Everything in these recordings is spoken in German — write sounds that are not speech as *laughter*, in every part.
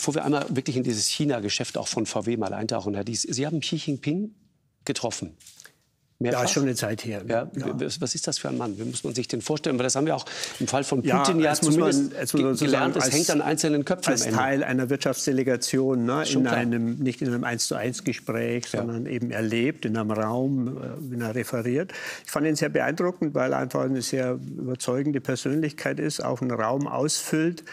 bevor wir einmal wirklich in dieses China-Geschäft auch von VW mal eintauchen, Herr Dies, Sie haben Xi Jinping getroffen. Mehrfach? Ja, schon eine Zeit her. Ja, ja. Was ist das für ein Mann? Wie muss man sich den vorstellen? Weil das haben wir auch im Fall von Putin ja, ja zumindest man, gelernt. Es hängt an einzelnen Köpfen. Als Teil einer Wirtschaftsdelegation, ne, in einem, nicht in einem 1 zu 1 Gespräch, sondern eben erlebt, in einem Raum, äh, wenn er referiert. Ich fand ihn sehr beeindruckend, weil er einfach eine sehr überzeugende Persönlichkeit ist, auch einen Raum ausfüllt.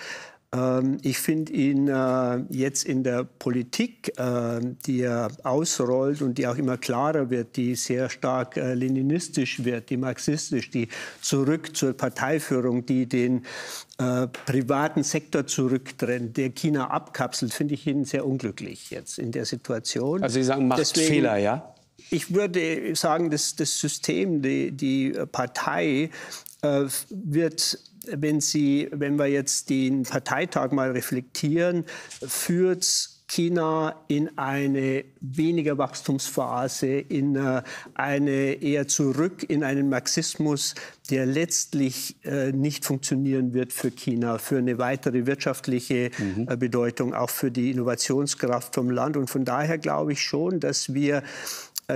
Ähm, ich finde ihn äh, jetzt in der Politik, äh, die er ausrollt und die auch immer klarer wird, die sehr stark äh, leninistisch wird, die marxistisch, die zurück zur Parteiführung, die den privaten Sektor zurücktrennt, der China abkapselt, finde ich ihn sehr unglücklich jetzt in der Situation. Also Sie sagen, macht Deswegen, Fehler, ja? Ich würde sagen, dass das System, die, die Partei wird wenn, Sie, wenn wir jetzt den Parteitag mal reflektieren, führt China in eine weniger Wachstumsphase, in äh, eine eher zurück in einen Marxismus, der letztlich äh, nicht funktionieren wird für China, für eine weitere wirtschaftliche mhm. Äh, Bedeutung, auch für die Innovationskraft vom Land. Und von daher glaube ich schon, dass wir äh,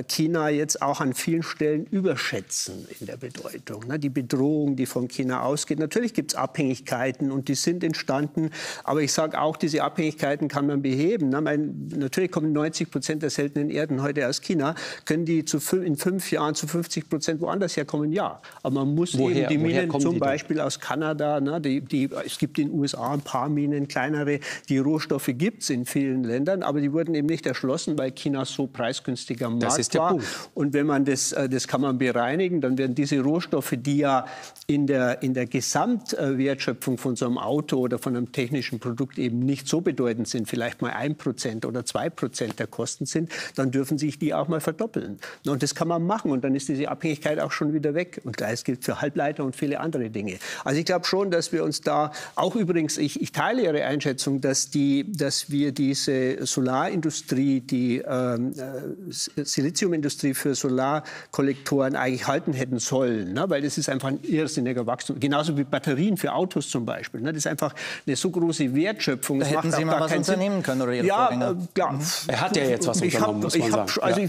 China jetzt auch an vielen Stellen überschätzen in der Bedeutung. Ne? Die Bedrohung, die von China ausgeht. Natürlich gibt es Abhängigkeiten und die sind entstanden. Aber ich sage auch, diese Abhängigkeiten kann man beheben. Ne? natürlich kommen 90 Prozent der seltenen Erden heute aus China. Können die in fünf Jahren zu 50 Prozent woanders herkommen? Ja. Aber man muss woher, eben die Minen zum Beispiel denn? aus Kanada, ne? die, die, es gibt in den USA ein paar Minen, kleinere. Die Rohstoffe gibt es in vielen Ländern, aber die wurden eben nicht erschlossen, weil China so preisgünstiger Markt der war. Und wenn man das, äh, das kann man bereinigen, dann werden diese Rohstoffe, die ja in der, in der Gesamtwertschöpfung von so einem Auto oder von einem technischen Produkt eben nicht so bedeutend sind, vielleicht mal ein Prozent oder zwei Prozent der Kosten sind, dann dürfen sich die auch mal verdoppeln. Und das kann man machen und dann ist diese Abhängigkeit auch schon wieder weg. Und gleich gilt für Halbleiter und viele andere Dinge. Also ich glaube schon, dass wir uns da auch übrigens, ich, ich teile Ihre Einschätzung, dass, die, dass wir diese Solarindustrie, die ähm, äh, Siliziumindustrie für Solarkollektoren eigentlich halten hätten sollen, ne? weil das ist einfach ein irrsinniger Wachstum. Genauso wie Batterien für Autos zum Beispiel. Ne? Das ist einfach eine so große Wertschöpfung. Da das hätten Sie mal was unternehmen Sinn. können oder Ihre ja, Vorgänger? Äh, klar. Mhm. Er hat ja jetzt was ich unternommen, hab, muss man ich sagen. Also ja.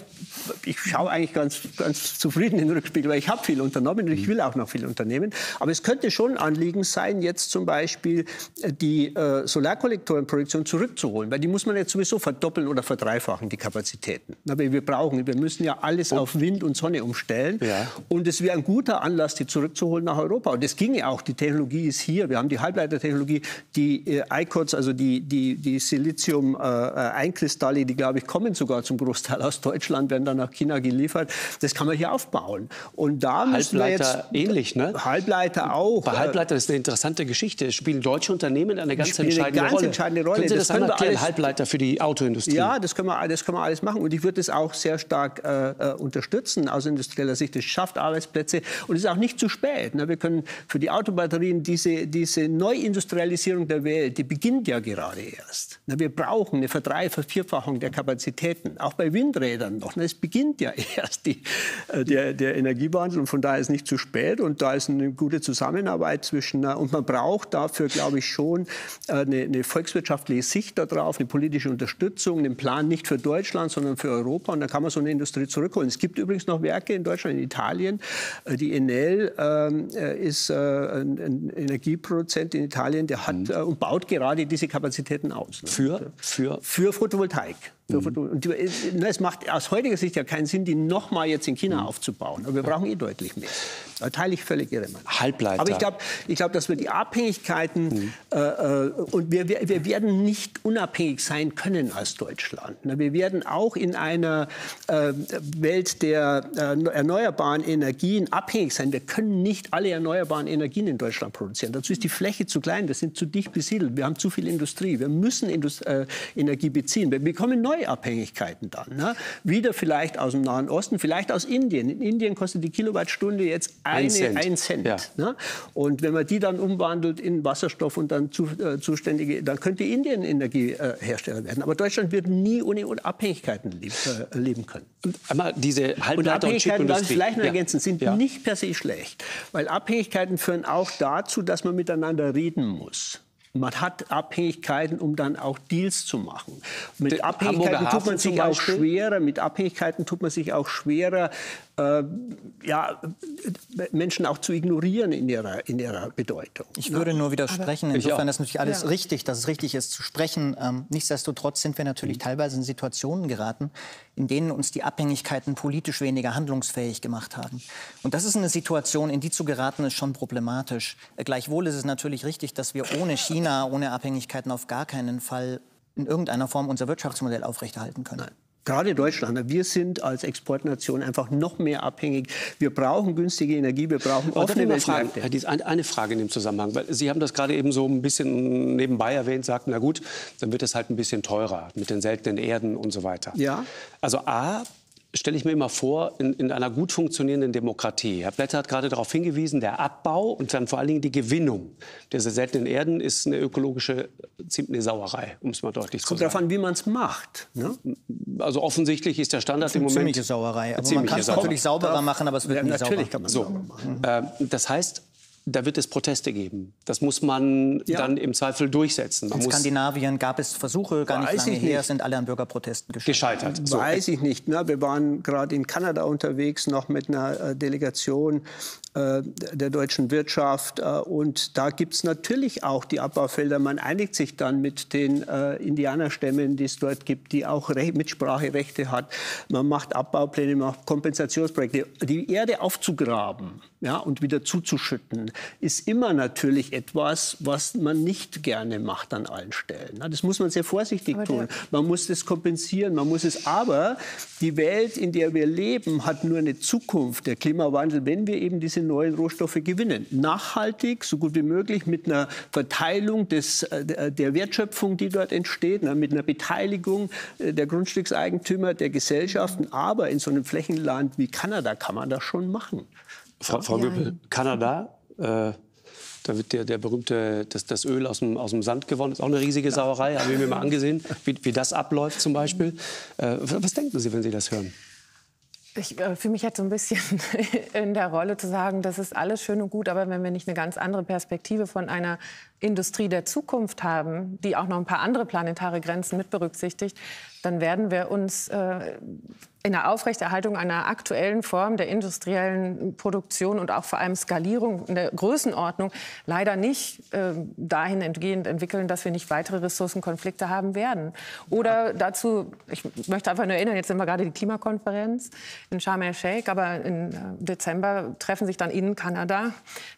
ich, ich schaue eigentlich ganz, ganz zufrieden in den Rückspiegel, weil ich habe viel unternommen und ich mhm. will auch noch viel unternehmen. Aber es könnte schon ein Anliegen sein, jetzt zum Beispiel äh, die äh, Solarkollektorenproduktion zurückzuholen, weil die muss man jetzt sowieso verdoppeln oder verdreifachen, die Kapazitäten. Aber wir brauchen, wir müssen ja alles auf Wind und Sonne umstellen. Ja. Und es wäre ein guter Anlass, die zurückzuholen nach Europa. Und das ginge auch. Die Technologie ist hier. Wir haben die Halbleitertechnologie, die äh, ICOTS, also die, die, die Silizium-Einkristalle, äh, die, glaube ich, kommen sogar zum Großteil aus Deutschland, werden dann nach China geliefert. Das kann man hier aufbauen. Und da müssen wir jetzt... ähnlich, ne? Halbleiter auch. Bei Halbleiter ist eine interessante Geschichte. Spielen deutsche Unternehmen eine ganz entscheidende eine ganz Rolle. entscheidende Rolle. Können Sie das, das einmal erklären, Halbleiter für die Autoindustrie? Ja, das können wir, das können wir alles machen. Und ich würde es auch sehr stark äh, äh unterstützen aus industrieller Sicht. Es schafft Arbeitsplätze und es ist auch nicht zu spät. Ne? Wir können für die Autobatterien diese, diese Neuindustrialisierung der Welt, die beginnt ja gerade erst. Ne? Wir brauchen eine Verdrei-, Vervierfachung der Kapazitäten, auch bei Windrädern noch. Ne? Es beginnt ja *laughs* erst die, äh, der, der Energiewandel und von daher ist es nicht zu spät und da ist eine gute Zusammenarbeit zwischen äh, und man braucht dafür, glaube ich, schon eine, eine volkswirtschaftliche Sicht darauf, eine politische Unterstützung, einen Plan nicht für Deutschland, sondern für Europa und dann kann man so eine Industrie zurückholen. Es gibt übrigens noch Werke in Deutschland, in Italien. Äh, die Enel ähm, äh, ist äh, ein, ein, Energieproduzent in Italien, der hat mhm. äh, und baut gerade diese Kapazitäten aus. Ne? Für? Für? Für Photovoltaik. Mhm. Und es macht aus heutiger Sicht ja keinen Sinn, die noch mal jetzt in China mhm. aufzubauen. Aber wir brauchen eh deutlich mehr. Da teile ich völlig Ihre Meinung. Halbleiter. Aber ich glaube, ich glaub, dass wir die Abhängigkeiten mhm. äh, äh und wir, wir, wir, werden nicht unabhängig sein können als Deutschland. Wir werden auch in einer äh, Welt der äh, erneuerbaren Energien abhängig sein. Wir können nicht alle erneuerbaren Energien in Deutschland produzieren. Dazu ist die Fläche zu klein. Wir sind zu dicht besiedelt. Wir haben zu viel Industrie. Wir müssen Indust äh, Energie beziehen. Wir bekommen neue Abhängigkeiten dann. Ne? Wieder vielleicht aus dem Nahen Osten, vielleicht aus Indien. In Indien kostet die Kilowattstunde jetzt eine, ein Cent. Ein Cent ja. ne? Und wenn man die dann umwandelt in Wasserstoff und dann zu, äh, zuständige, dann könnte Indien Energiehersteller äh, werden. Aber Deutschland wird nie ohne Abhängigkeiten leb, äh, leben können. Und einmal diese Halbleiter und Abhängigkeiten, und vielleicht noch ja. ergänzen, sind ja. nicht per se schlecht. Weil Abhängigkeiten führen auch dazu, dass man miteinander reden muss. Man hat Abhängigkeiten, um dann auch Deals zu machen. Mit Abhängigkeiten tut man sich auch schwerer. Mit Abhängigkeiten tut man sich auch schwerer, äh, ja, Menschen auch zu ignorieren in ihrer, in ihrer Bedeutung. Ich würde nur widersprechen. Insofern ist natürlich alles ja. richtig, dass es richtig ist zu sprechen. Ähm, nichtsdestotrotz sind wir natürlich mhm. teilweise in Situationen geraten, in denen uns die Abhängigkeiten politisch weniger handlungsfähig gemacht haben. Und das ist eine Situation, in die zu geraten, ist schon problematisch. Gleichwohl ist es natürlich richtig, dass wir ohne China China ohne Abhängigkeiten auf gar keinen Fall in irgendeiner Form unser Wirtschaftsmodell aufrechterhalten können. Nein. Gerade Deutschland, wir sind als Exportnation einfach noch mehr abhängig. Wir brauchen günstige Energie, wir brauchen offene Weltmärkte. Dies, eine Frage in dem Zusammenhang. Weil Sie haben das gerade eben so ein bisschen nebenbei erwähnt, sagten, na gut, dann wird es halt ein bisschen teurer mit den seltenen Erden und so weiter. Ja. Also A, stelle ich mir immer vor, in, in, einer gut funktionierenden Demokratie. Herr Blätter hat gerade darauf hingewiesen, der Abbau und dann vor allen Dingen die Gewinnung dieser seltenen Erden ist eine ökologische ziemlich eine Sauerei, um es mal deutlich Kommt zu sagen. Kommt darauf an, wie man es macht. Ne? Also offensichtlich ist der Standard im Moment... Ziemliche Sauerei. Aber man kann es natürlich sauberer machen, aber es wird ja, nicht natürlich sauber. kann man so. sauber machen. Äh, das heißt, da wird es Proteste geben. Das muss man ja. dann im Zweifel durchsetzen. Man in Skandinavien gab es Versuche, gar nicht lange her, sind alle an Bürgerprotesten gescheitert. gescheitert. So. Weiß ich nicht. Ne? Wir waren gerade in Kanada unterwegs, noch mit einer äh, Delegation äh, der deutschen Wirtschaft. Äh, und da gibt es natürlich auch die Abbaufelder. Man einigt sich dann mit den äh, Indianerstämmen, die es dort gibt, die auch Re Mitspracherechte hat. Man macht Abbaupläne, macht Kompensationsprojekte. Die Erde aufzugraben ja, und wieder zuzuschütten, ist immer natürlich etwas, was man nicht gerne macht an allen Stellen. Das muss man sehr vorsichtig tun. Man muss das kompensieren, man muss es. Aber die Welt, in der wir leben, hat nur eine Zukunft. Der Klimawandel, wenn wir eben diese neuen Rohstoffe gewinnen. Nachhaltig, so gut wie möglich, mit einer Verteilung des, äh, der Wertschöpfung, die dort entsteht, mit einer Beteiligung äh, der Grundstückseigentümer, der Gesellschaften. Aber in so einem Flächenland wie Kanada kann man das schon machen. Frau, Frau ja. Göppel, Kanada, äh, da wird der, der berühmte, das, das Öl aus dem, aus dem Sand gewonnen. Das ist auch eine riesige Sauerei. Haben wir mir mal *laughs* angesehen, wie, wie das abläuft zum Beispiel. Äh, was denken Sie, wenn Sie das hören? Ich äh, fühle mich jetzt so ein bisschen *laughs* in der Rolle zu sagen, das ist alles schön und gut, aber wenn wir nicht eine ganz andere Perspektive von einer Industrie der Zukunft haben, die auch noch ein paar andere planetare Grenzen mit berücksichtigt, dann werden wir uns äh, in der Aufrechterhaltung einer aktuellen Form der industriellen Produktion und auch vor allem Skalierung in der Größenordnung leider nicht äh, dahin entgehend entwickeln, dass wir nicht weitere Ressourcenkonflikte haben werden. Oder dazu, ich möchte einfach nur erinnern, jetzt sind wir gerade die Klimakonferenz in Sharm el-Sheikh, aber im äh, Dezember treffen sich dann in Kanada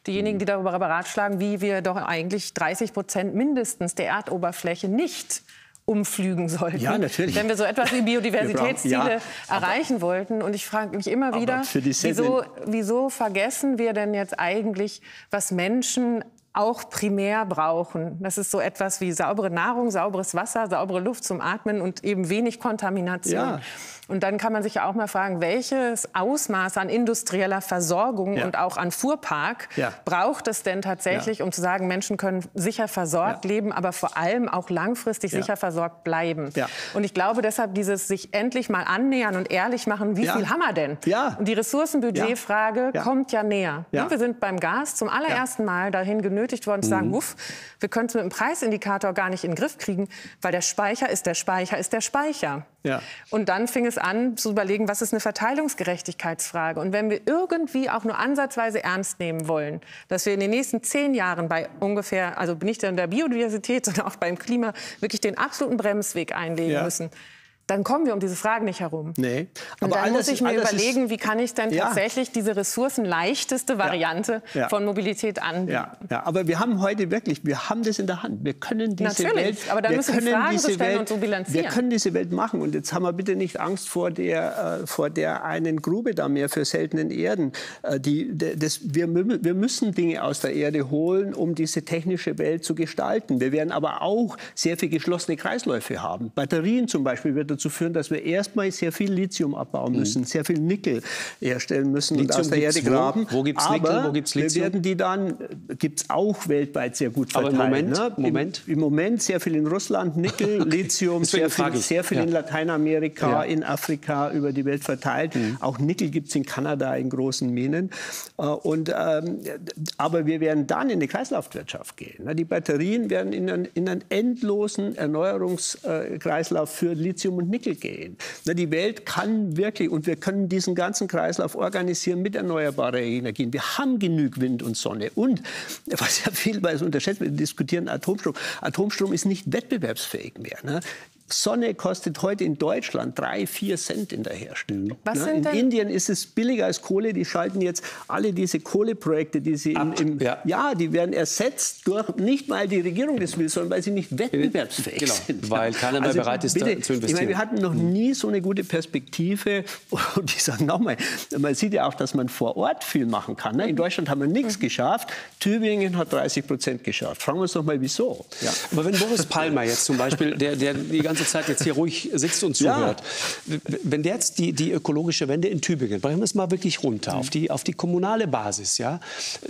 diejenigen, die darüber beratschlagen, wie wir doch eigentlich 30 Prozent mindestens der Erdoberfläche nicht umflügen sollten. Ja, natürlich. Wenn wir so etwas wie Biodiversitätsziele brauchen, ja, erreichen wollten. Und ich frage mich immer wieder, wieso, wieso vergessen wir denn jetzt eigentlich, was Menschen auch primär brauchen. Das ist so etwas wie saubere Nahrung, sauberes Wasser, saubere Luft zum Atmen und eben wenig Kontamination. Ja. Und dann kann man sich ja auch mal fragen, welches Ausmaß an industrieller Versorgung ja. und auch an Fuhrpark ja. braucht es denn tatsächlich, um zu sagen, Menschen können sicher versorgt leben, aber vor allem auch langfristig sicher versorgt bleiben. Und ich glaube deshalb dieses sich endlich mal annähern und ehrlich machen, wie viel haben wir denn? Und die Ressourcenbudgetfrage kommt ja näher. Wir sind beim Gas zum allerersten Mal dahin genötigt worden zu sagen, mhm. uff, wir können es mit dem Preisindikator gar nicht in den Griff kriegen, weil der Speicher ist der Speicher ist der Speicher. Ja. Und dann fing es an zu überlegen, was ist eine Verteilungsgerechtigkeitsfrage. Und wenn wir irgendwie auch nur ansatzweise ernst nehmen wollen, dass wir in den nächsten zehn Jahren bei ungefähr, also nicht in der Biodiversität, *laughs* sondern auch beim Klima, wirklich den absoluten Bremsweg einlegen ja. müssen, dann kommen wir um diese Fragen nicht herum. Nee. Und Aber dann muss ich mir überlegen, wie kann ich denn ja. tatsächlich diese ressourcenleichteste Variante ja. Ja. von Mobilität anbieten. Ja. ja. aber wir haben heute wirklich, wir haben das in der Hand. Wir können diese Natürlich, Welt, aber dann müssen wir Fragen diese stellen Welt, und so bilanzieren. Wir können diese Welt machen. Und jetzt haben wir bitte nicht Angst vor der, äh, vor der einen Grube da mehr für seltenen Erden. Äh, die, das, wir, wir müssen Dinge aus der Erde holen, um diese technische Welt zu gestalten. Wir werden aber auch sehr viel geschlossene Kreisläufe haben. Batterien zum Beispiel wird dazu führen, dass wir erstmal sehr viel Lithium abbauen mhm. müssen, mhm. sehr viel Nickel herstellen müssen Lithium und aus der Erde graben. Wo, wo gibt es Nickel, wo gibt es Lithium? Wir werden die dann, gibt es auch weltweit sehr gut verteilt. Aber im Moment, ne? Moment? Im, Im, Moment sehr viel in Russland, Nickel, okay. *laughs* Lithium, sehr viel, sehr viel, ja. in Lateinamerika, ja. in Afrika, über die Welt verteilt. Mhm. Auch Nickel gibt es in Kanada in großen Minen. Äh, und, ähm, aber wir werden dann in die Kreislaufwirtschaft gehen. Die Batterien werden in einen, in einen endlosen Erneuerungskreislauf für Lithium und Nickel gehen. Die Welt kann wirklich, und wir können diesen ganzen Kreislauf organisieren mit erneuerbaren Energien. Wir haben genug Wind und Sonne. Und, was ja viel unterschätzt, wir diskutieren Atomstrom. Atomstrom ist nicht wettbewerbsfähig mehr. Ne? Sonne kostet heute in Deutschland drei, vier Cent in der Herstellung. Was ne? in? Indien ist es billiger als Kohle. Die schalten jetzt alle diese Kohleprojekte, die sie Ab, im, ja. ja. die werden ersetzt durch nicht mal die Regierung das will, sondern weil sie nicht wettbewerbsfähig genau, sind. Weil keiner mehr also bereit ist, bitte, zu investieren. Ich meine, wir hatten noch nie so eine gute Perspektive. *laughs* Und ich sage nochmal, man sieht ja auch, dass man vor Ort viel machen kann. Ne? In Deutschland haben wir nichts mhm. geschafft. Tübingen hat 30 Prozent geschafft. Fragen wir uns doch mal, wieso. Ja. Aber wenn Boris Palmer jetzt zum Beispiel, der, der die ganze ganze Zeit jetzt hier ruhig sitzt und zuhört. Ja. Wenn der jetzt die, die ökologische Wende in Tübingen, bringen wir es mal wirklich runter, mhm. auf, die, auf die kommunale Basis, ja,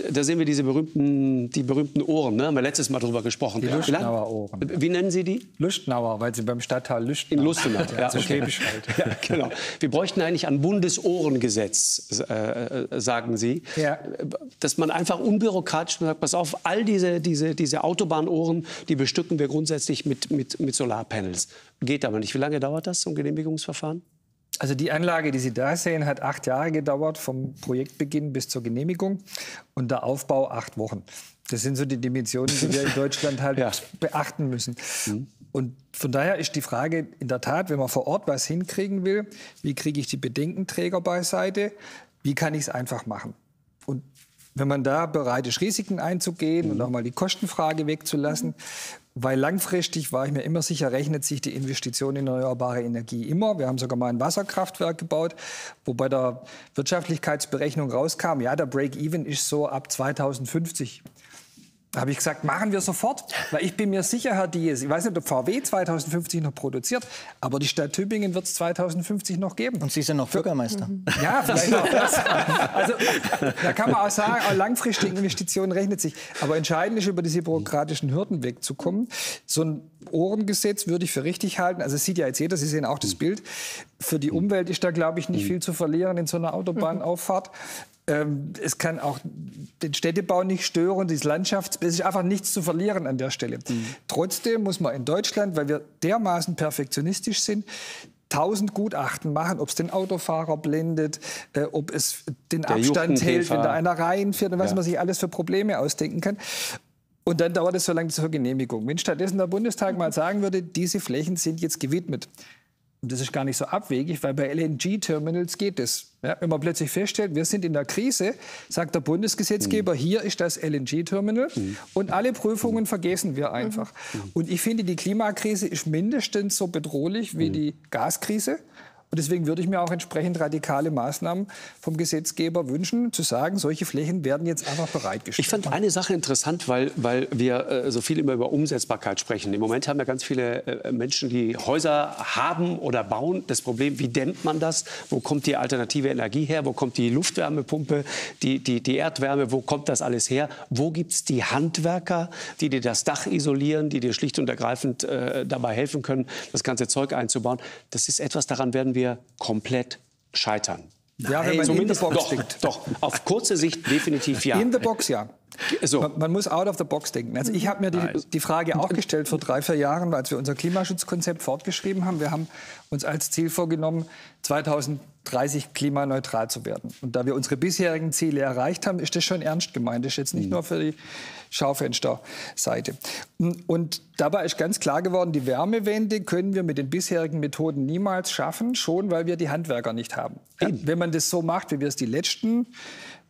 da sehen wir diese berühmten, die berühmten Ohren, ne? haben wir letztes Mal drüber gesprochen. Die Lüstenauer Ohren. Wie nennen Sie die? Lüstenauer, weil sie beim Stadtteil Lüstenau. In Lustenau, ja, ja, okay. *laughs* ja, genau. Wir bräuchten eigentlich ein Bundesohrengesetz, äh, äh, sagen Sie, ja. dass man einfach unbürokratisch sagt, pass auf, all diese, diese, diese Autobahnohren, die bestücken wir grundsätzlich mit, mit, mit Solarpanels. Geht aber nicht. Wie lange dauert das, so ein Genehmigungsverfahren? Also die Anlage, die Sie da sehen, hat acht Jahre gedauert, vom Projektbeginn bis zur Genehmigung und der Aufbau acht Wochen. Das sind so die Dimensionen, die wir in *laughs* Deutschland halt ja. beachten müssen. Mhm. Und von daher ist die Frage in der Tat, wenn man vor Ort was hinkriegen will, wie kriege ich die Bedenkenträger beiseite? Wie kann ich es einfach machen? Und wenn man da bereit ist, Risiken einzugehen mhm. und auch mal die Kostenfrage wegzulassen, weil langfristig war ich mir immer sicher, rechnet sich die Investition in erneuerbare Energie immer. Wir haben sogar mal ein Wasserkraftwerk gebaut, wo bei der Wirtschaftlichkeitsberechnung rauskam, ja, der Break-Even ist so ab 2050. Da habe ich gesagt, machen wir sofort, weil ich bin mir sicher, Herr Dies, ich weiß nicht, ob VW 2050 noch produziert, aber die Stadt Tübingen wird es 2050 noch geben. Und Sie sind noch Bürgermeister. Ja, vielleicht auch das. Also da kann man auch sagen, auch langfristige Investitionen rechnet sich. Aber entscheidend ist, über diese bürokratischen Hürden wegzukommen. So ein Ohrengesetz würde ich für richtig halten. Also sieht ja jetzt jeder, Sie sehen auch das Bild. Für die Umwelt ist da, glaube ich, nicht viel zu verlieren in so einer Autobahnauffahrt. Ähm, es kann auch den Städtebau nicht stören, das Landschafts es ist einfach nichts zu verlieren an der Stelle. Mhm. Trotzdem muss man in Deutschland, weil wir dermaßen perfektionistisch sind, tausend Gutachten machen, ob es den Autofahrer blendet, äh, ob es den der Abstand hält, wenn da einer reinfährt und was ja. man sich alles für Probleme ausdenken kann. Und dann dauert es so lange zur Genehmigung. Wenn stattdessen der Bundestag mal sagen würde, diese Flächen sind jetzt gewidmet und das ist gar nicht so abwegig, weil bei LNG-Terminals geht es. Ja, wenn man plötzlich feststellt, wir sind in der Krise, sagt der Bundesgesetzgeber, mhm. hier ist das LNG-Terminal mhm. und alle Prüfungen mhm. vergessen wir einfach. Mhm. Und ich finde, die Klimakrise ist mindestens so bedrohlich wie mhm. die Gaskrise. Und deswegen würde ich mir auch entsprechend radikale Maßnahmen vom Gesetzgeber wünschen, zu sagen, solche Flächen werden jetzt einfach bereitgestellt. Ich fand eine Sache interessant, weil, weil wir äh, so viel immer über Umsetzbarkeit sprechen. Im Moment haben ja ganz viele äh, Menschen, die Häuser haben oder bauen, das Problem, wie dämmt man das? Wo kommt die alternative Energie her? Wo kommt die Luftwärmepumpe, die, die, die Erdwärme? Wo kommt das alles her? Wo gibt es die Handwerker, die dir das Dach isolieren, die dir schlicht und ergreifend äh, dabei helfen können, das ganze Zeug einzubauen? Das ist etwas, daran werden wir komplett scheitern. Ja, wenn man Zumindest in the box doch. Doch, auf kurze Sicht definitiv ja. In the box ja. So. Man, man, muss out of the box denken. Also ich habe mir die, die, Frage auch gestellt vor drei, vier Jahren, als wir unser Klimaschutzkonzept fortgeschrieben haben. Wir haben uns als Ziel vorgenommen, 2030 klimaneutral zu werden. Und da wir unsere bisherigen Ziele erreicht haben, ist das schon ernst gemeint. Das ist jetzt nicht mhm. nur für die Schaufensterseite. Und dabei ist ganz klar geworden, die Wärmewende können wir mit den bisherigen Methoden niemals schaffen, schon weil wir die Handwerker nicht haben. Eben. Wenn man das so macht, wie wir es die letzten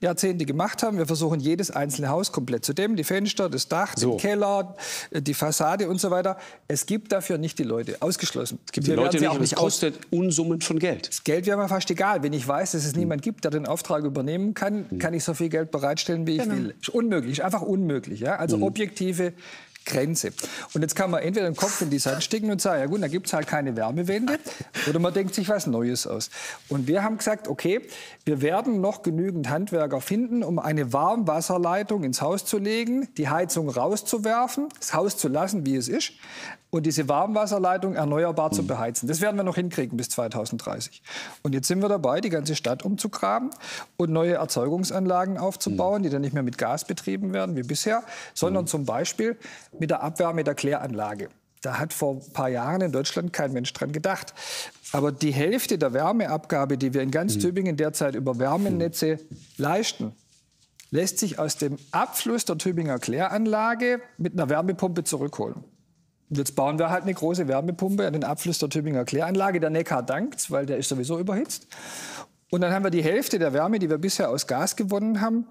Jahrzehnte gemacht haben. Wir versuchen jedes einzelne Haus komplett zu dämmen, die Fenster, das Dach, so. den Keller, äh, die Fassade und so weiter. Es gibt dafür nicht die Leute, ausgeschlossen. Es gibt wir die Leute nicht, auch nicht kostet Unsummen von Geld. Das Geld wäre mir fast egal. Wenn ich weiß, dass es hm. niemand gibt, der den Auftrag übernehmen kann, hm. kann ich so viel Geld bereitstellen, wie ich genau. will. Ist unmöglich, ist einfach unmöglich. Ja? Also hm. objektive Grenze. Und jetzt kann man entweder den Kopf in die Sand stecken und sagen, ja gut, da gibt es halt keine Wärmewende, oder man denkt sich was Neues aus. Und wir haben gesagt, okay, wir werden noch genügend Handwerker finden, um eine Warmwasserleitung ins Haus zu legen, die Heizung rauszuwerfen, das Haus zu lassen, wie es ist, und diese Warmwasserleitung erneuerbar zu beheizen. Das werden wir noch hinkriegen bis 2030. Und jetzt sind wir dabei, die ganze Stadt umzugraben und neue Erzeugungsanlagen aufzubauen, die dann nicht mehr mit Gas betrieben werden wie bisher, sondern zum Beispiel mit der Abwärme der Kläranlage. Da hat vor ein paar Jahren in Deutschland kein Mensch dran gedacht. Aber die Hälfte der Wärmeabgabe, die wir in ganz Tübingen derzeit über Wärmenetze leisten, lässt sich aus dem Abfluss der Tübinger Kläranlage mit einer Wärmepumpe zurückholen. Jetzt bauen wir halt eine große Wärmepumpe an den Abfluss der Tübinger Kläranlage. Der Neckar dankt, weil der ist sowieso überhitzt. Und dann haben wir die Hälfte der Wärme, die wir bisher aus Gas gewonnen haben,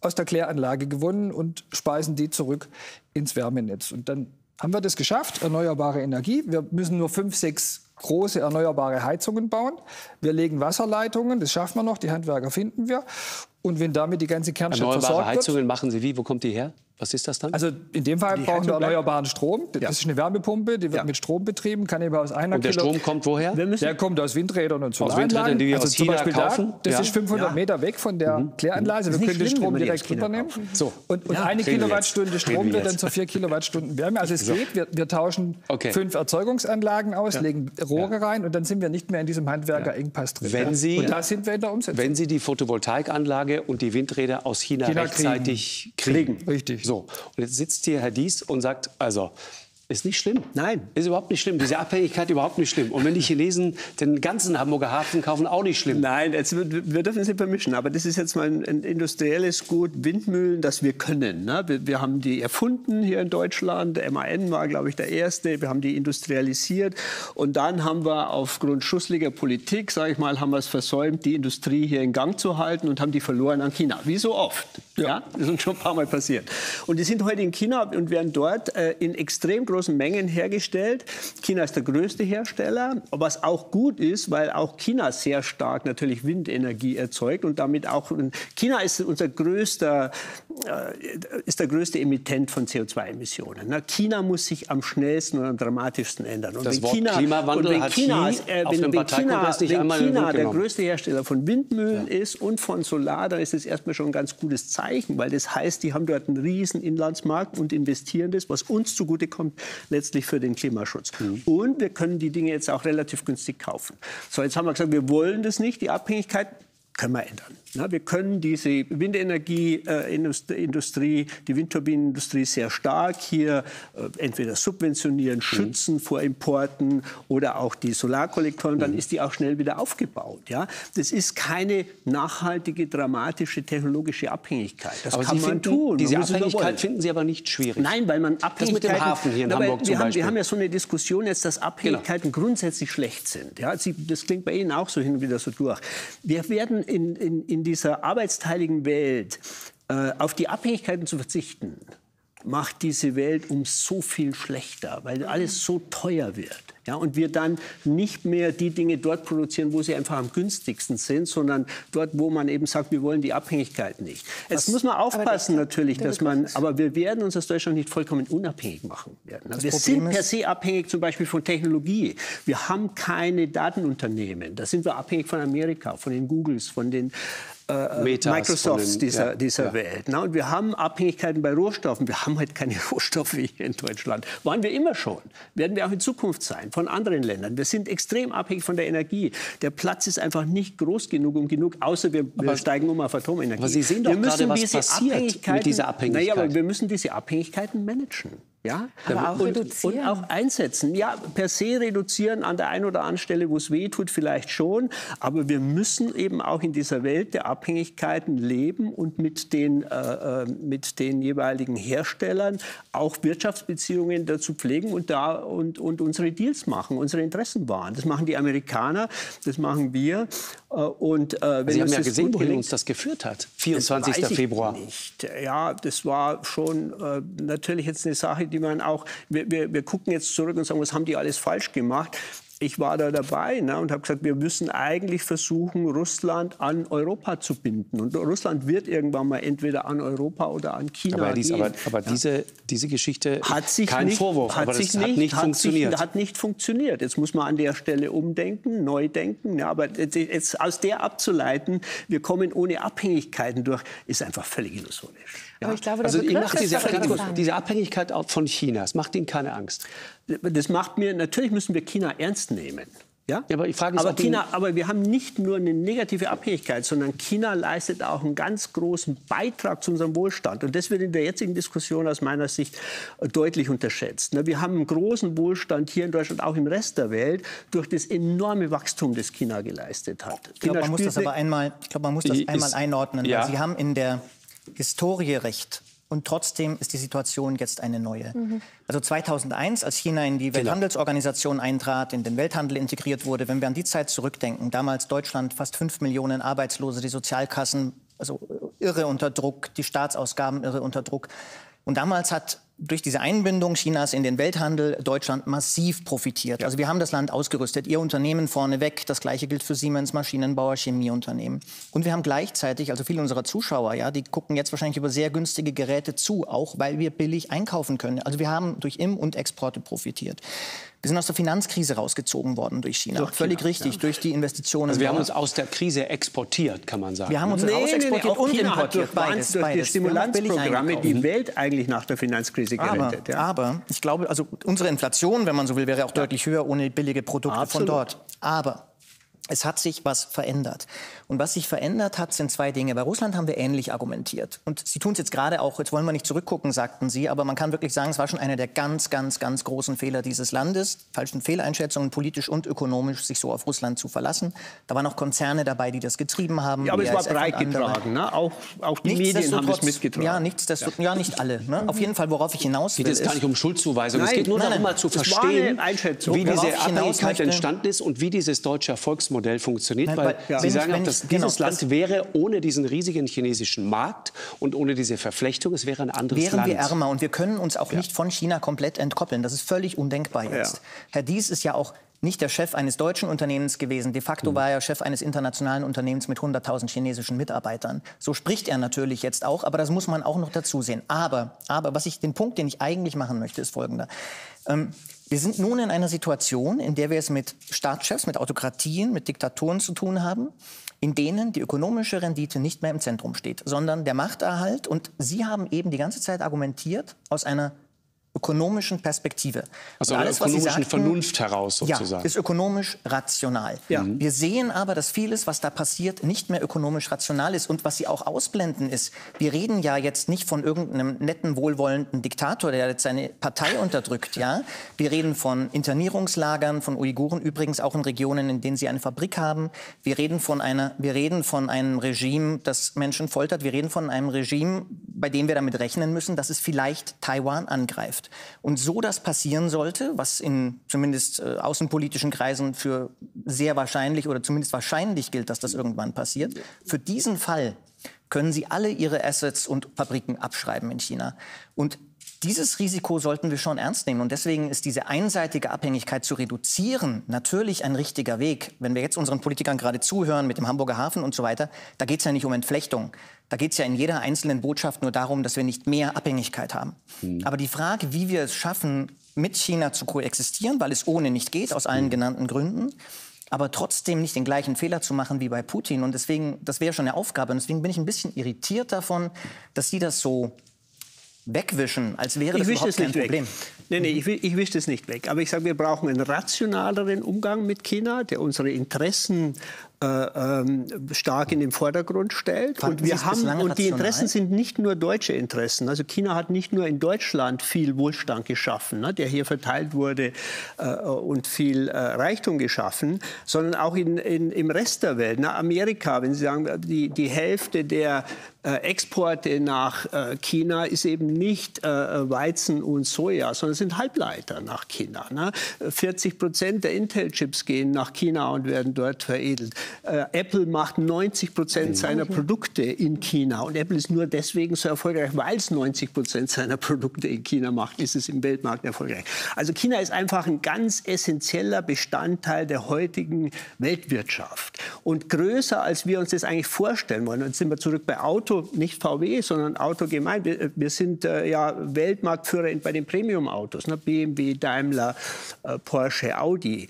aus der Kläranlage gewonnen und speisen die zurück ins Wärmenetz. Und dann haben wir das geschafft, erneuerbare Energie. Wir müssen nur fünf, sechs große erneuerbare Heizungen bauen. Wir legen Wasserleitungen, das schaffen wir noch, die Handwerker finden wir. Und wenn damit die ganze Kernstadt erneuerbare versorgt wird... Heizungen machen Sie wie? Wo kommt die her? Was ist das dann? Also in dem Fall Die brauchen wir erneuerbaren Strom. Das Ja. ist eine Wärmepumpe, die wird Ja. mit Strom betrieben, kann eben aus einer Und der Kilo- Strom kommt woher? Der kommt aus Windrädern und Windrädern, Solaranlagen. die wir also aus zum China Beispiel kaufen? Da, das Ja. ist 500 Ja. Meter weg von der Kläranlage. Ist Wir können den Strom direkt aus rübernehmen. So. Und, und Ja, eine Kilowattstunde. Strom wird dann zu vier Kilowattstunden Wärme. Also es geht, wir, wir tauschen Okay. fünf Erzeugungsanlagen aus, legen Rohre rein und dann sind wir nicht mehr in diesem Handwerkerengpass drin. Wenn Sie- und da sind wir in der Umsetzung. Wenn Sie die Photovoltaikanlage und die Windräder aus China, China rechtzeitig kriegen. Richtig. So, und jetzt sitzt hier Herr Dies und sagt, also, ist nicht schlimm. Nein. Ist überhaupt nicht schlimm. Diese Abhängigkeit überhaupt nicht schlimm. Und wenn die Chinesen den ganzen Hamburger Hafen kaufen, auch nicht schlimm. Nein, jetzt, wir dürfen es nicht vermischen. Aber das ist jetzt mal ein, ein industrielles Gut, Windmühlen, das wir können. Ne? Wir, wir haben die erfunden hier in Deutschland. Der MAN war, glaube ich, der erste. Wir haben die industrialisiert. Und dann haben wir aufgrund schussliger Politik, sage ich mal, haben wir es versäumt, die Industrie hier in Gang zu halten und haben die verloren an China. Wie so oft. Ja. Das ist uns schon ein paar Mal passiert. Und die sind heute in China und werden dort äh, in extrem großen Mengen hergestellt. China ist der größte Hersteller, was auch gut ist, weil auch China sehr stark natürlich Windenergie erzeugt und damit auch China ist unser größter äh, ist der größte Emittent von CO2-Emissionen. Na, China muss sich am schnellsten und am dramatischsten ändern. Und Das wenn Wort Klimawandel und wenn hat China, Xi äh, auf wenn, dem wenn China, nicht einmal wenn den China der größte Hersteller von Windmühlen ist und von Solar, dann ist das erstmal schon ein ganz gutes Zeichen, weil das heißt, die haben dort einen riesen Inlandsmarkt und investieren das, was uns zugutekommt, letztlich für den Klimaschutz. Mhm. Und wir können die Dinge jetzt auch relativ günstig kaufen. So, jetzt haben wir gesagt, wir wollen das nicht, die Abhängigkeit können wir ändern. Na, wir können diese Windenergieindustrie, die Windturbinenindustrie sehr stark hier äh, entweder subventionieren, schützen vor Importen oder auch die Solarkollektoren, dann ist die auch schnell wieder aufgebaut. Ja? Das ist keine nachhaltige, dramatische technologische Abhängigkeit. Das aber kann Sie man finden, tun. diese Man. Abhängigkeit finden Sie aber nicht schwierig. Nein, weil man Das mit dem Abhängigkeiten... Hafen hier in Na, Hamburg wir zum haben, Beispiel. Wir haben ja so eine Diskussion jetzt, dass Abhängigkeiten Genau. grundsätzlich schlecht sind. Ja, Sie, das klingt bei Ihnen auch so hin und wieder so durch. Wir werden in, in, in dieser arbeitsteiligen Welt äh, auf die Abhängigkeiten zu verzichten, macht diese Welt um so viel schlechter, weil alles so teuer wird. Ja, und wir dann nicht mehr die Dinge dort produzieren, wo sie einfach am günstigsten sind, sondern dort, wo man eben sagt, wir wollen die Abhängigkeit nicht. Jetzt muss man aufpassen natürlich, dass man, aber wir werden uns als Deutschland nicht vollkommen unabhängig machen werden. Wir Problem sind per se abhängig zum Beispiel von Technologie. Wir haben keine Datenunternehmen. Da sind wir abhängig von Amerika, von den Googles, von den äh, Microsofts den- dieser, ja, dieser ja. Welt. Na, und wir haben Abhängigkeiten bei Rohstoffen. Wir haben halt keine *laughs* Rohstoffe hier in Deutschland. Waren wir immer schon. Werden wir auch in Zukunft sein, von anderen Ländern. Wir sind extrem abhängig von der Energie. Der Platz ist einfach nicht groß genug, um genug, außer wir, wir steigen um auf Atomenergie. aber Sie sehen doch wir müssen gerade, was diese passiert mit dieser Abhängigkeit. Naja, aber wir müssen diese Abhängigkeiten managen. Ja? Aber auch und, reduzieren. und auch einsetzen. Ja, per se reduzieren an der einen oder anderen Stelle, wo es weh tut, vielleicht schon. Aber wir müssen eben auch in dieser Welt der Abhängigkeiten leben und mit den, äh, äh, mit den jeweiligen Herstellern auch Wirtschaftsbeziehungen dazu pflegen und, da, und, und unsere Deals machen, unsere Interessen wahren. Das machen die Amerikaner, das machen wir. Äh, Und, äh, Sie haben ja gesehen, wohin uns das geführt hat. das 24. weiß ich Februar. Nicht. Ja, das war schon äh, natürlich jetzt eine Sache, die man auch. Wir, wir, wir gucken jetzt zurück und sagen, was haben die alles falsch gemacht? ich war da dabei ne, und habe gesagt, wir müssen eigentlich versuchen, Russland an Europa zu binden. Und Russland wird irgendwann mal entweder an Europa oder an China aber, dies, gehen. Aber, aber ja. diese, diese Geschichte, hat sich kein nicht, Vorwurf, hat aber sich das nicht, hat nicht hat funktioniert. Sich, hat nicht funktioniert. Jetzt muss man an der Stelle umdenken, neu denken. Ja, aber jetzt aus der abzuleiten, wir kommen ohne Abhängigkeiten durch, ist einfach völlig illusorisch. Ja. Aber ich glaube, der also Begriff macht diese, diese Abhängigkeit von China, das macht Ihnen keine Angst? Das macht mir, natürlich müssen wir China ernst nehmen. Ja? ja? aber, ich frage aber, China, aber wir haben nicht nur eine negative Abhängigkeit, sondern China leistet auch einen ganz großen Beitrag zu unserem Wohlstand. Und das wird in der jetzigen Diskussion aus meiner Sicht deutlich unterschätzt. Ne, wir haben einen großen Wohlstand hier in Deutschland, auch im Rest der Welt, durch das enorme Wachstum, das China geleistet hat. Ich glaube, man muss das aber einmal, ich glaube, man muss das einmal einordnen. Ja. Sie haben in der Historie recht. Und trotzdem ist die Situation jetzt eine neue. Mhm. Also 2001, als China in die genau. Welthandelsorganisation eintrat, in den Welthandel integriert wurde, wenn wir an die Zeit zurückdenken, damals Deutschland fast fünf Millionen Arbeitslose, die Sozialkassen also irre unter Druck, die Staatsausgaben irre unter Druck. Und damals hat durch diese Einbindung Chinas in den Welthandel Deutschland massiv profitiert. Ja. Also wir haben das Land ausgerüstet, ihr Unternehmen vorneweg, das gleiche gilt für Siemens, Maschinenbauer, Chemieunternehmen. Und wir haben gleichzeitig, also viele unserer Zuschauer, ja, die gucken jetzt wahrscheinlich über sehr günstige Geräte zu, auch weil wir billig einkaufen können. Also wir haben durch Im- und Exporte profitiert. Wir sind aus der Finanzkrise rausgezogen worden durch China. Durch Völlig China, richtig, ja. durch die Investitionen. Also wir haben uns aus der Krise exportiert, kann man sagen. Wir haben uns nee, exportiert nee, nee, und China importiert. Beides, durch beides. die Stimulenzprogramme die Welt eigentlich nach der Finanzkrise gerettet. Aber, ja. aber ich glaube, also unsere Inflation, wenn man so will, wäre auch deutlich höher ohne billige Produkte Absolut. von dort. Aber es hat sich was verändert. Und was sich verändert hat, sind zwei Dinge. Bei Russland haben wir ähnlich argumentiert. Und Sie tun es jetzt gerade auch, jetzt wollen wir nicht zurückgucken, sagten Sie, aber man kann wirklich sagen, es war schon einer der ganz, ganz, ganz großen Fehler dieses Landes, falschen Fehleinschätzungen, politisch und ökonomisch, sich so auf Russland zu verlassen. Da waren auch Konzerne dabei, die das getrieben haben. Ja, aber es war breit getragen, ne? auch, auch die Medien haben es mitgetragen. Ja, nichtsdestotrotz, ja. ja, nicht alle. Ne? Auf jeden Fall, worauf ich hinaus will. Es geht jetzt gar nicht um Schuldzuweisung, nein, es geht nur nein, darum, mal zu verstehen, wie diese Abhängigkeit entstanden ist und wie dieses deutsche Erfolgsmodell funktioniert. Nein, weil, weil Sie sagen auch, dass genau, dieses Land wäre ohne diesen riesigen chinesischen Markt und ohne diese Verflechtung, es wäre ein anderes wären Land. Wären wir ärmer und wir können uns auch ja. nicht von China komplett entkoppeln. Das ist völlig undenkbar jetzt. Ja. Herr Dies ist ja auch nicht der Chef eines deutschen Unternehmens gewesen. De facto mhm. war er Chef eines internationalen Unternehmens mit 100.000 chinesischen Mitarbeitern. So spricht er natürlich jetzt auch, aber das muss man auch noch dazu sehen. Aber, aber was ich, den Punkt, den ich eigentlich machen möchte, ist folgender. Ähm, wir sind nun in einer Situation, in der wir es mit Staatschefs, mit Autokratien, mit Diktaturen zu tun haben, in denen die ökonomische Rendite nicht mehr im Zentrum steht, sondern der Machterhalt. Und Sie haben eben die ganze Zeit argumentiert aus einer ökonomischen Perspektive. Also alles, ökonomischen sagten, Vernunft heraus sozusagen. Ja, ist ökonomisch rational. Ja. Mhm. Wir sehen aber, dass vieles, was da passiert, nicht mehr ökonomisch rational ist. Und was Sie auch ausblenden ist, wir reden ja jetzt nicht von irgendeinem netten, wohlwollenden Diktator, der jetzt seine Partei unterdrückt. Ja? Wir reden von Internierungslagern, von Uiguren, übrigens auch in Regionen, in denen sie eine Fabrik haben. Wir reden von, einer, wir reden von einem Regime, das Menschen foltert. Wir reden von einem Regime, bei dem wir damit rechnen müssen, dass es vielleicht Taiwan angreift. Und so das passieren sollte, was in zumindest äh, außenpolitischen Kreisen für sehr wahrscheinlich oder zumindest wahrscheinlich gilt, dass das irgendwann passiert, für diesen Fall können sie alle ihre Assets und Fabriken abschreiben in China. Und dieses Risiko sollten wir schon ernst nehmen. Und deswegen ist diese einseitige Abhängigkeit zu reduzieren natürlich ein richtiger Weg. Wenn wir jetzt unseren Politikern gerade zuhören mit dem Hamburger Hafen und so weiter, da geht es ja nicht um Entflechtung. Da geht es ja in jeder einzelnen Botschaft nur darum, dass wir nicht mehr Abhängigkeit haben. Mhm. Aber die Frage, wie wir es schaffen, mit China zu koexistieren, weil es ohne nicht geht, aus allen hm. genannten Gründen, aber trotzdem nicht den gleichen Fehler zu machen wie bei Putin. Und deswegen, das wäre schon eine Aufgabe. Und deswegen bin ich ein bisschen irritiert davon, dass Sie das so wegwischen, als wäre das überhaupt kein Problem. Weg. Nee, nee, ich, ich wische das nicht weg. Aber ich sage, wir brauchen einen rationaleren Umgang mit China, der unsere Interessen stark in den Vordergrund stellt. Fanden und wir haben und die Interessen sind nicht nur deutsche Interessen. Also China hat nicht nur in Deutschland viel Wohlstand geschaffen, ne, der hier verteilt wurde äh, und viel äh, Reichtum geschaffen, sondern auch in, in, im Rest der Welt. Na, Amerika, wenn Sie sagen, die, die Hälfte der äh, Exporte nach äh, China ist eben nicht äh, Weizen und Soja, sondern es sind Halbleiter nach China. Ne? 40 Prozent der Intel-Chips gehen nach China und werden dort veredelt. Äh, Apple macht 90 Prozent seiner Produkte in China und Apple ist nur deswegen so erfolgreich, weil es 90 Prozent seiner Produkte in China macht, ist es im Weltmarkt erfolgreich. Also China ist einfach ein ganz essentieller Bestandteil der heutigen Weltwirtschaft und größer, als wir uns das eigentlich vorstellen wollen. Und jetzt sind wir zurück bei Auto, nicht VW, sondern Auto gemeint. Wir, wir sind äh, ja Weltmarktführer bei den Premium-Autos, ne? BMW, Daimler, äh, Porsche, Audi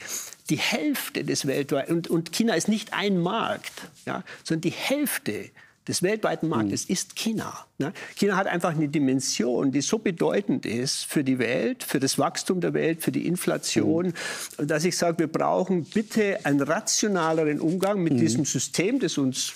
die Hälfte des weltweiten, und, und, China ist nicht ein Markt, ja, sondern die Hälfte des weltweiten Marktes mhm. ist China. Ne? China hat einfach eine Dimension, die so bedeutend ist für die Welt, für das Wachstum der Welt, für die Inflation, mhm. dass ich sage, wir brauchen bitte einen rationaleren Umgang mit mhm. diesem System, das uns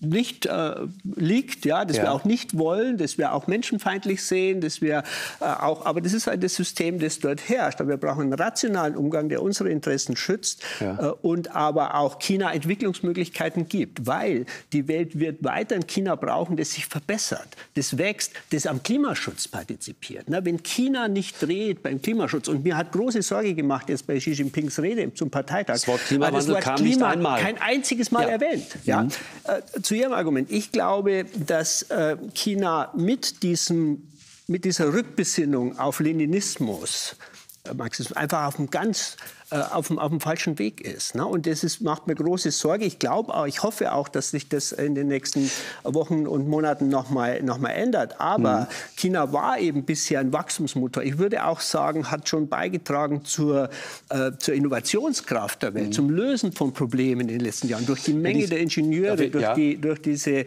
nicht äh, liegt, ja, das ja. wir auch nicht wollen, das wir auch menschenfeindlich sehen, dass wir äh, auch, aber das ist halt das System, das dort herrscht. Aber wir brauchen einen rationalen Umgang, der unsere Interessen schützt ja. äh, und aber auch China Entwicklungsmöglichkeiten gibt, weil die Welt wird weiter ein China brauchen, das sich verbessert, das wächst, das am Klimaschutz partizipiert. Na, wenn China nicht dreht beim Klimaschutz und mir hat große Sorge gemacht jetzt bei Xi Jinpings Rede zum Parteitag, das Wort Klimawandel das Wort kam Klima nicht einmal. kein einziges Mal ja. erwähnt. Ja? Mhm. Äh, zu Ihrem Argument. Ich glaube, dass äh, China mit, diesem, mit dieser Rückbesinnung auf Leninismus, äh, Marxismus, einfach auf einem ganz äh, auf, dem, auf dem falschen Weg ist. Ne? Und das ist, macht mir große Sorge. Ich glaube auch, ich hoffe auch, dass sich das in den nächsten Wochen und Monaten noch mal, noch mal ändert. Aber mhm. China war eben bisher ein Wachstumsmotor. Ich würde auch sagen, hat schon beigetragen zur, äh, zur Innovationskraft der Welt, mhm. zum Lösen von Problemen in den letzten Jahren durch die Menge der Ingenieure, ich, durch, ja. die, durch diese äh,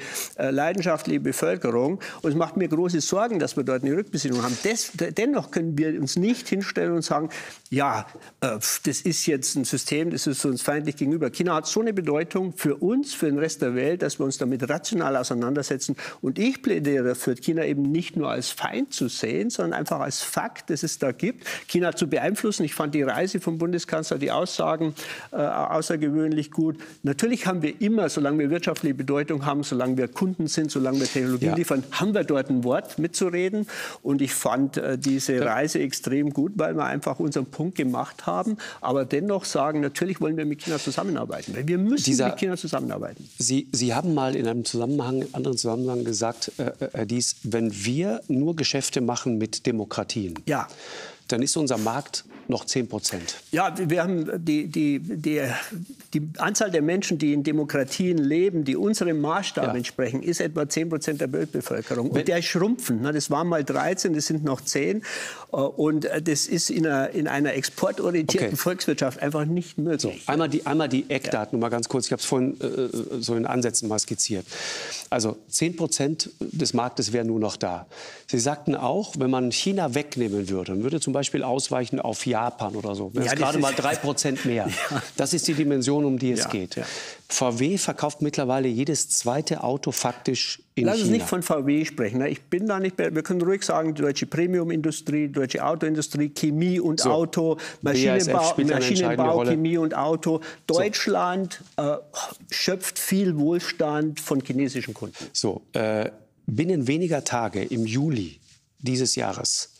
leidenschaftliche Bevölkerung. Und es macht mir große Sorgen, dass wir dort eine Rückbesinnung haben. Des, dennoch können wir uns nicht hinstellen und sagen, ja, äh, das das ist jetzt ein System, das ist uns feindlich gegenüber. China hat so eine Bedeutung für uns, für den Rest der Welt, dass wir uns damit rational auseinandersetzen. Und ich plädiere dafür, China eben nicht nur als Feind zu sehen, sondern einfach als Fakt, dass es da gibt, China zu beeinflussen. Ich fand die Reise vom Bundeskanzler, die Aussagen äh, außergewöhnlich gut. Natürlich haben wir immer, solange wir wirtschaftliche Bedeutung haben, solange wir Kunden sind, solange wir Technologie ja. liefern, haben wir dort ein Wort mitzureden. Und ich fand äh, diese Reise extrem gut, weil wir einfach unseren Punkt gemacht haben aber dennoch sagen, natürlich wollen wir mit China zusammenarbeiten. Weil wir müssen Dieser, mit China zusammenarbeiten. Sie, Sie haben mal in einem Zusammenhang, anderen Zusammenhang gesagt, äh, äh Herr Dies, wenn wir nur Geschäfte machen mit Demokratien, ja. dann ist unser Markt noch 10 Prozent. Ja, wir haben die, die, die, die Anzahl der Menschen, die in Demokratien leben, die unserem Maßstab ja. entsprechen, ist etwa 10 Prozent der Weltbevölkerung. Und der ist schrumpfend. Das waren mal 13, das sind noch 10. Äh, und äh, das ist in einer, in einer exportorientierten okay. Volkswirtschaft einfach nicht möglich. So, einmal, die, einmal die Eckdaten, ja. mal ganz kurz. Ich habe es vorhin äh, so in Ansätzen mal skizziert. Also 10 Prozent des Marktes wären nur noch da. Sie sagten auch, wenn man China wegnehmen würde, würde zum Beispiel ausweichen auf Japan oder so, wäre ja, gerade mal drei Prozent mehr. *laughs* Ja. Das ist die Dimension, um die es ja, geht. VW verkauft mittlerweile jedes zweite Auto faktisch in Lass uns nicht von VW sprechen. Ne? Ich bin da nicht. Wir können ruhig sagen, deutsche Premiumindustrie, deutsche Autoindustrie, Chemie und so. Auto, Maschinenbau, Maschinenbau Chemie und Auto. Deutschland so. äh, schöpft viel Wohlstand von chinesischen Kunden. So, äh, binnen weniger Tage im Juli dieses Jahres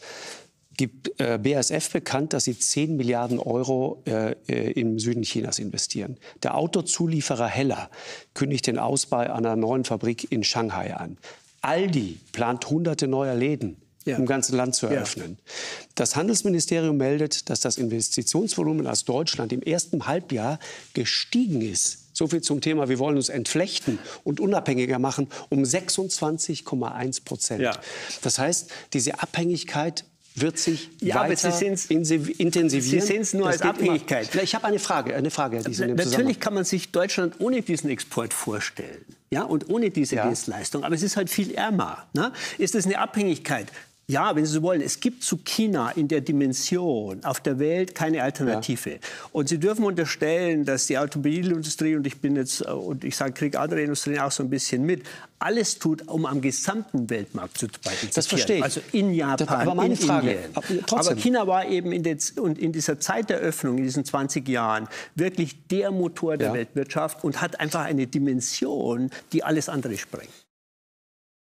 gibt äh, BASF bekannt, dass sie 10 Milliarden Euro äh, äh, im Süden Chinas investieren. Der Autozulieferer Heller kündigt den Ausbau einer neuen Fabrik in Shanghai an. Aldi plant hunderte neuer Läden ja. im ganzen Land zu eröffnen. Ja. Das Handelsministerium meldet, dass das Investitionsvolumen aus Deutschland im ersten Halbjahr gestiegen ist. So viel zum Thema, wir wollen uns entflechten und unabhängiger machen um 26,1 Prozent. Ja. Das heißt, diese Abhängigkeit wird sich ja, weiter intensivieren. Sie sehen es nur das als Abhängigkeit. Immer. Ich habe eine Frage, eine Frage. Natürlich kann man sich Deutschland ohne diesen Export vorstellen. Ja, und ohne diese ja. Dienstleistung. Aber es ist halt viel ärmer. Ne? Ist es eine Abhängigkeit? Ja, wenn Sie so wollen, es gibt zu China in der Dimension auf der Welt keine Alternative. Ja. Und Sie dürfen unterstellen, dass die Automobilindustrie, und ich bin jetzt, äh, und ich sage, kriege andere Industrien auch so ein bisschen mit, alles tut, um am gesamten Weltmarkt zu partizipieren. Das verstehe ich. Also in Japan, aber meine in Frage, Indien. Aber China war eben in, den, in, dieser Zeit der Öffnung, in diesen 20 Jahren, wirklich der Motor der ja. Weltwirtschaft und hat einfach eine Dimension, die alles andere sprengt.